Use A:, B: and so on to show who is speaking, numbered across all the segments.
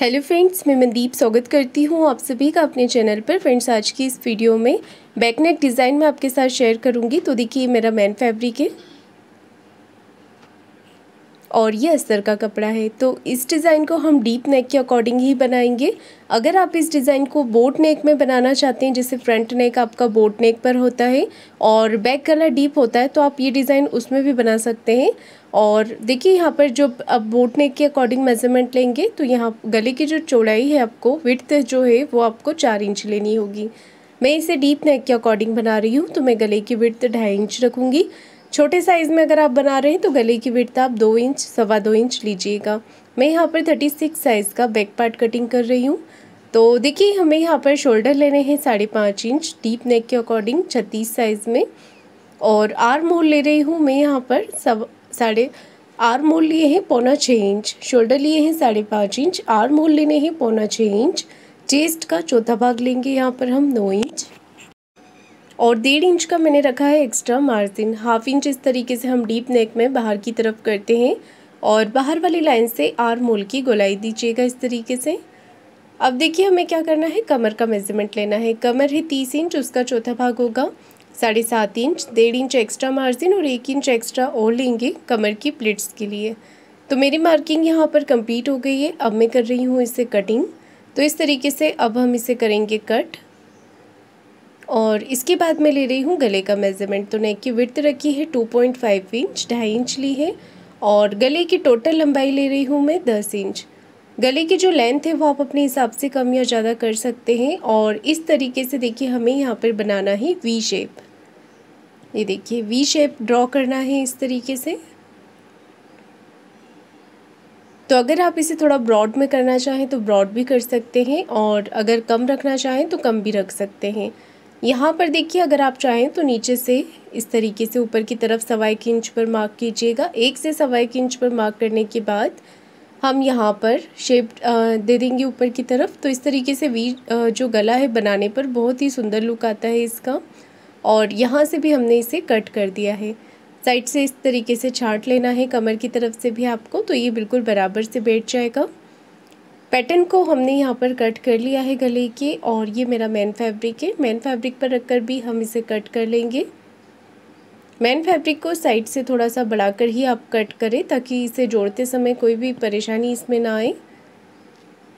A: Hello friends मैं मनदीप स्वागत करती हूँ आप सभी का अपने चैनल पर। फ्रेंड्स आज की इस वीडियो में बैकनेक डिज़ाइन में आपके साथ शेयर करूँगी। तो देखिए, मेरा मैन फैब्रिक है। और ये अस्तर का कपड़ा है तो इस डिज़ाइन को हम डीप नेक के अकॉर्डिंग ही बनाएँगे। अगर आप इस डिज़ाइन को बोट नेक में बनाना चाहते हैं, जैसे फ्रंट नेक आपका बोट नेक पर होता है और बैक गला डीप होता है तो आप ये डिज़ाइन उसमें भी बना सकते हैं। और देखिए, यहाँ पर जो आप बोट नेक के अकॉर्डिंग मेज़रमेंट लेंगे तो यहाँ गले की जो चौड़ाई है आपको, विड्थ जो है, वो आपको चार इंच लेनी होगी। मैं इसे डीप नेक के अकॉर्डिंग बना रही हूँ तो मैं गले की विड्थ ढाई इंच रखूँगी। छोटे साइज़ में अगर आप बना रहे हैं तो गले की विड्थ आप दो इंच सवा दो इंच लीजिएगा। मैं यहाँ पर थर्टी सिक्स साइज़ का बैक पार्ट कटिंग कर रही हूँ। तो देखिए, हमें यहाँ पर शोल्डर लेने हैं साढ़े पाँच इंच डीप नेक के अकॉर्डिंग छत्तीस साइज़ में। और आर मोल ले रही हूँ मैं यहाँ पर, सब साढ़े आर मोल लिए हैं पौना छः इंच शोल्डर लिए हैं साढ़े पाँच इंच आर मोल लेने हैं पौना छः इंच चेस्ट का चौथा भाग लेंगे यहाँ पर हम, नौ इंच और डेढ़ इंच का मैंने रखा है एक्स्ट्रा मार्जिन। हाफ़ इंच इस तरीके से हम डीप नेक में बाहर की तरफ़ करते हैं। और बाहर वाली लाइन से आर मोल की गोलाई दीजिएगा इस तरीके से। अब देखिए हमें क्या करना है? कमर का मेज़रमेंट लेना है। कमर है तीस इंच, उसका चौथा भाग होगा। साढ़े सात इंच, डेढ़ इंच एक्स्ट्रा मार्जिन और एक इंच एक्स्ट्रा और लेंगे कमर की प्लेट्स के लिए। तो मेरी मार्किंग यहाँ पर कंप्लीट हो गई है। अब मैं कर रही हूँ इसे कटिंग तो इस तरीके से अब हम इसे करेंगे कट और इसके बाद मैं ले रही हूँ गले का मेज़रमेंट तो नेक की विर्थ रखी है टू पॉइंट फाइव इंच ढाई इंच ली है और गले की टोटल लंबाई ले रही हूँ मैं दस इंच गले की जो लेंथ है वो आप अपने हिसाब से कम या ज़्यादा कर सकते हैं और इस तरीके से देखिए हमें यहाँ पर बनाना है वी शेप ये देखिए वी शेप ड्रॉ करना है इस तरीके से। तो अगर आप इसे थोड़ा ब्रॉड में करना चाहें तो ब्रॉड भी कर सकते हैं और अगर कम रखना चाहें तो कम भी रख सकते हैं। यहाँ पर देखिए, अगर आप चाहें तो नीचे से इस तरीके से ऊपर की तरफ़ सवा एक इंच पर मार्क कीजिएगा। एक से सवा एक इंच पर मार्क करने के बाद हम यहाँ पर शेप दे देंगे ऊपर की तरफ़। तो इस तरीके से वी जो गला है बनाने पर बहुत ही सुंदर लुक आता है इसका। और यहाँ से भी हमने इसे कट कर दिया है। साइड से इस तरीके से छाट लेना है कमर की तरफ़ से भी आपको तो ये बिल्कुल बराबर से बैठ जाएगा। पैटर्न को हमने यहाँ पर कट कर लिया है गले के, और ये मेरा मैन फैब्रिक है। मैन फैब्रिक पर रखकर भी हम इसे कट कर लेंगे। मैन फैब्रिक को साइड से थोड़ा सा बढ़ाकर ही आप कट करें, ताकि इसे जोड़ते समय कोई भी परेशानी इसमें ना आए।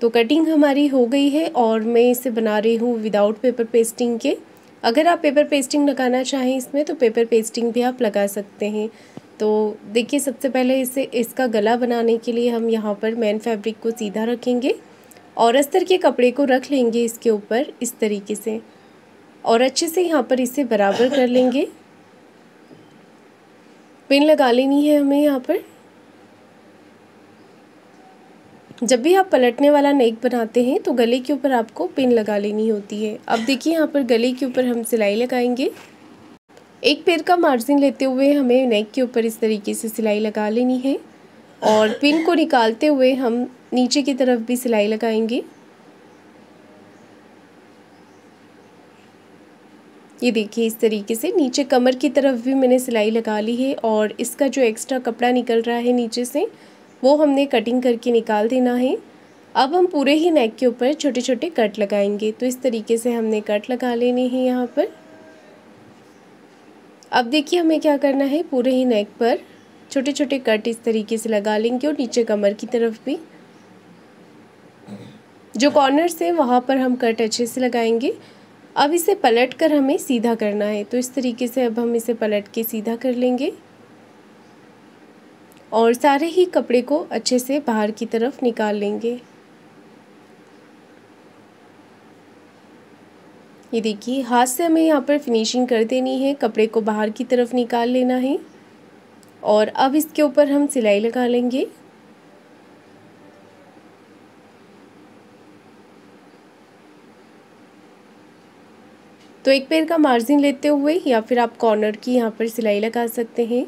A: तो कटिंग हमारी हो गई है, और मैं इसे बना रही हूँ विदाउट पेपर पेस्टिंग के। अगर आप पेपर पेस्टिंग लगाना चाहें इसमें तो पेपर पेस्टिंग भी आप लगा सकते हैं। तो देखिए, सबसे पहले इसे, इसका गला बनाने के लिए हम यहाँ पर मैन फैब्रिक को सीधा रखेंगे और अस्तर के कपड़े को रख लेंगे इसके ऊपर इस तरीके से और अच्छे से यहाँ पर इसे बराबर कर लेंगे। पिन लगा लेनी है हमें यहाँ पर। जब भी आप पलटने वाला नेक बनाते हैं तो गले के ऊपर आपको पिन लगा लेनी होती है। अब देखिए, यहाँ पर गले के ऊपर हम सिलाई लगाएँगे। एक पैर का मार्जिन लेते हुए हमें नेक के ऊपर इस तरीके से सिलाई लगा लेनी है और पिन को निकालते हुए हम नीचे की तरफ़ भी सिलाई लगाएँगे। ये देखिए, इस तरीके से नीचे कमर की तरफ़ भी मैंने सिलाई लगा ली है और इसका जो एक्स्ट्रा कपड़ा निकल रहा है नीचे से, वो हमने कटिंग करके निकाल देना है। अब हम पूरे ही नेक के ऊपर छोटे छोटे कट लगाएँगे। तो इस तरीके से हमने कट लगा लेने हैं यहाँ पर। अब देखिए हमें क्या करना है, पूरे ही नेक पर छोटे छोटे कट इस तरीके से लगा लेंगे और नीचे कमर की तरफ़ भी। जो कॉर्नर्स है, वहाँ पर हम कट अच्छे से लगाएँगे। अब इसे पलट कर हमें सीधा करना है तो इस तरीके से अब हम इसे पलट के सीधा कर लेंगे। और सारे ही कपड़े को अच्छे से बाहर की तरफ़ निकाल लेंगे। ये देखिए, हाथ से हमें यहाँ पर फिनिशिंग कर देनी है। कपड़े को बाहर की तरफ़ निकाल लेना है। और अब इसके ऊपर हम सिलाई लगा लेंगे। तो एक पैर का मार्जिन लेते हुए या फिर आप कॉर्नर की यहाँ पर सिलाई लगा सकते हैं।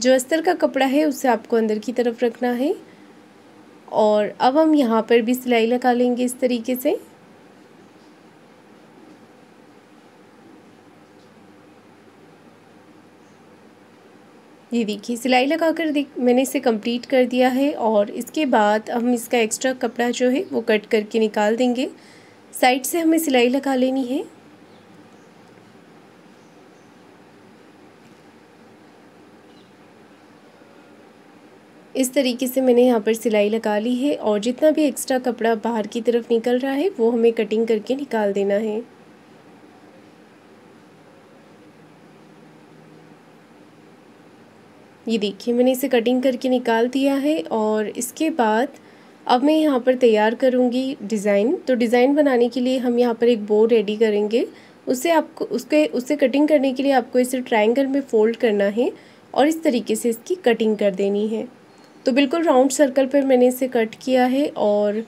A: जो अस्तर का कपड़ा है, उसे आपको अंदर की तरफ़ रखना है। और अब हम यहाँ पर भी सिलाई लगा लेंगे इस तरीके से। ये देखिए, सिलाई लगा कर देख, मैंने इसे कंप्लीट कर दिया है और इसके बाद हम इसका एक्स्ट्रा कपड़ा जो है वो कट करके निकाल देंगे। साइड से हमें सिलाई लगा लेनी है। इस तरीके से मैंने यहाँ पर सिलाई लगा ली है और जितना भी एक्स्ट्रा कपड़ा बाहर की तरफ़ निकल रहा है, वो हमें कटिंग करके निकाल देना है। ये देखिए, मैंने इसे कटिंग करके निकाल दिया है और इसके बाद अब मैं यहाँ पर तैयार करूँगी डिज़ाइन तो डिज़ाइन बनाने के लिए हम यहाँ पर एक बो रेडी करेंगे। उसे आपको, उसके उससे कटिंग करने के लिए आपको इसे ट्रायंगल में फ़ोल्ड करना है और इस तरीके से इसकी कटिंग कर देनी है। तो बिल्कुल राउंड सर्कल पर मैंने इसे कट किया है और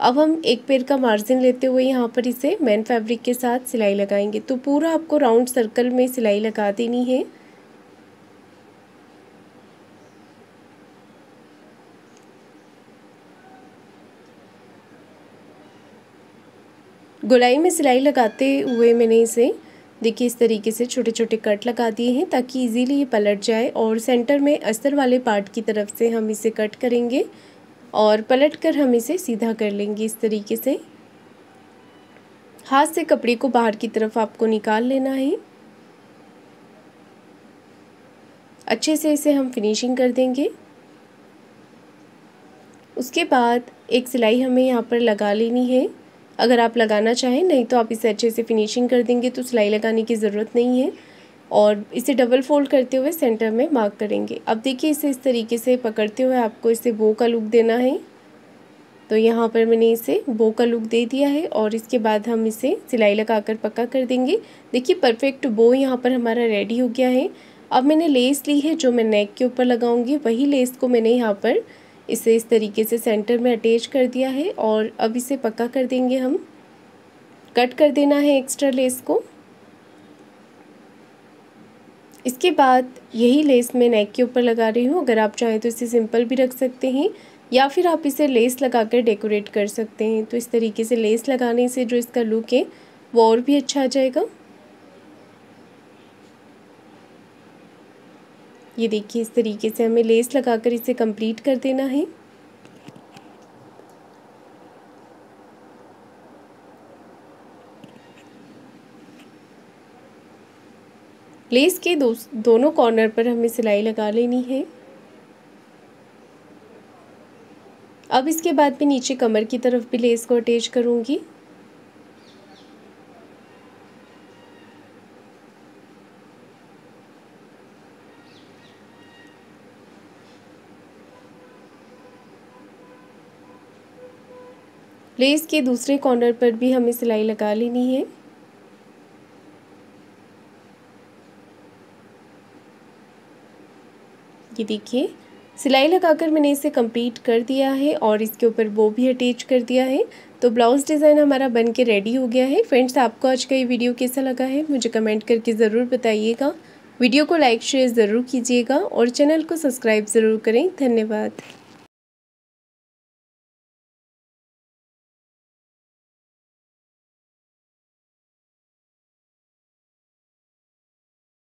A: अब हम एक पेड़ का मार्जिन लेते हुए यहाँ पर इसे मैन फैब्रिक के साथ सिलाई लगाएँगे। तो पूरा आपको राउंड सर्कल में सिलाई लगा देनी है। गोलाई में सिलाई लगाते हुए मैंने इसे, देखिए इस तरीके से छोटे छोटे कट लगा दिए हैं ताकि इजीली ये पलट जाए और सेंटर में अस्तर वाले पार्ट की तरफ़ से हम इसे कट करेंगे और पलट कर हम इसे सीधा कर लेंगे इस तरीके से। हाथ से कपड़े को बाहर की तरफ़ आपको निकाल लेना है। अच्छे से इसे हम फिनिशिंग कर देंगे। उसके बाद एक सिलाई हमें यहाँ पर लगा लेनी है। अगर आप लगाना चाहें, नहीं तो आप इसे अच्छे से फिनिशिंग कर देंगे तो सिलाई लगाने की ज़रूरत नहीं है। और इसे डबल फोल्ड करते हुए सेंटर में मार्क करेंगे। अब देखिए, इसे इस तरीके से पकड़ते हुए आपको इसे बो का लुक देना है। तो यहाँ पर मैंने इसे बो का लुक दे दिया है और इसके बाद हम इसे सिलाई लगाकर पक्का कर देंगे। देखिए परफेक्ट बो यहाँ पर हमारा रेडी हो गया है। अब मैंने लेस ली है, जो मैं नेक के ऊपर लगाऊँगी, वही लेस को मैंने यहाँ पर इसे इस तरीके से सेंटर में अटैच कर दिया है और अब इसे पक्का कर देंगे हम। कट कर देना है एक्स्ट्रा लेस को। इसके बाद यही लेस मैं नेक के ऊपर लगा रही हूँ। अगर आप चाहें तो इसे सिंपल भी रख सकते हैं या फिर आप इसे लेस लगा कर डेकोरेट कर सकते हैं। तो इस तरीके से लेस लगाने से जो इसका लुक है, वो और भी अच्छा आ जाएगा। ये देखिए, इस तरीके से हमें लेस लगाकर इसे कंप्लीट कर देना है। लेस के दो, दोनों कॉर्नर पर हमें सिलाई लगा लेनी है। अब इसके बाद मैं नीचे कमर की तरफ़ भी लेस को अटैच करूँगी। लेस के दूसरे कॉर्नर पर भी हमें सिलाई लगा लेनी है। ये देखिए, सिलाई लगाकर मैंने इसे कंप्लीट कर दिया है और इसके ऊपर वो भी अटैच कर दिया है। तो ब्लाउज़ डिज़ाइन हमारा बन के रेडी हो गया है। फ्रेंड्स, आपको आज का ये वीडियो कैसा लगा है, मुझे कमेंट करके ज़रूर बताइएगा। वीडियो को लाइक, शेयर ज़रूर कीजिएगा और चैनल को सब्सक्राइब ज़रूर करें। धन्यवाद।